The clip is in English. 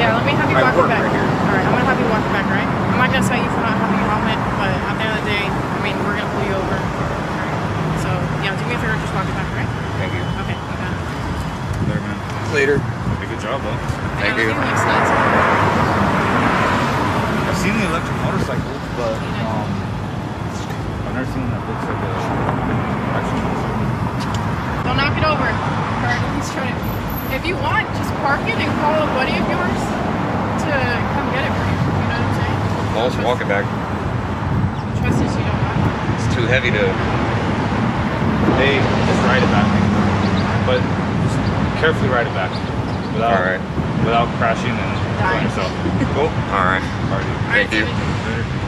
Yeah, let me have you walk it back. right here. All right, I'm gonna have you walk it back, right? I'm not gonna cite you for not having your helmet, but at the end of the day, I mean, we're gonna pull you over. All right. So yeah, do me a favor, just walk it back, all right? Thank you. Okay, you got it. There, man. Later. Did a good job, though. Thank you. everything makes sense. I've seen the electric motorcycles, but um, I've never seen one that looks like a action. Don't knock it over. Alright, he's trying to. If you want, just park it and call a buddy of yours to come get it for you. You know what I'm saying? I'll just walk it back. Trust us, you don't have. It's too heavy to. Hey, just ride it back, but just carefully ride it back without All right. without crashing and Dying. killing yourself. Cool. All right. All right. Thank you. Steven. Later.